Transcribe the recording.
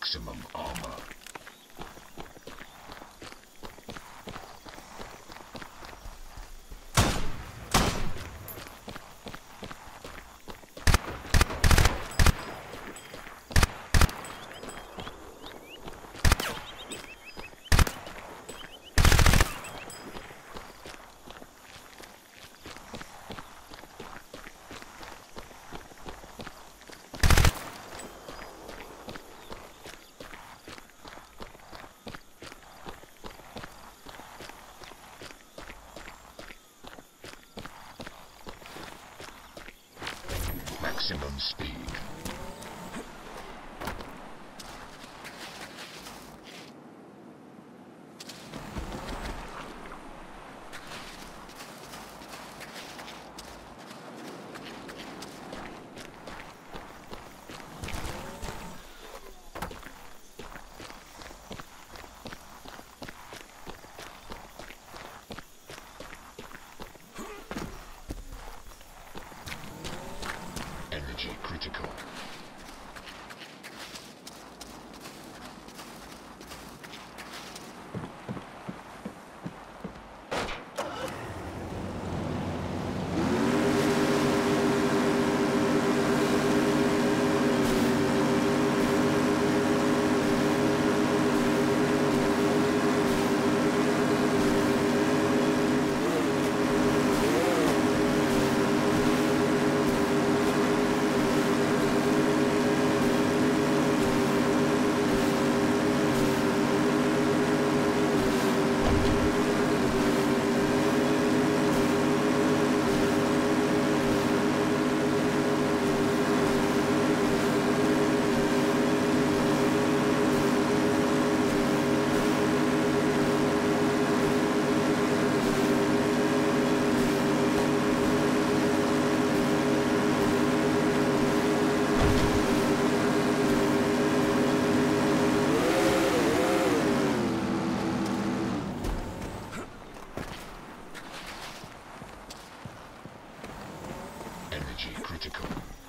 maximum armor. Maximum speed. Energy critical.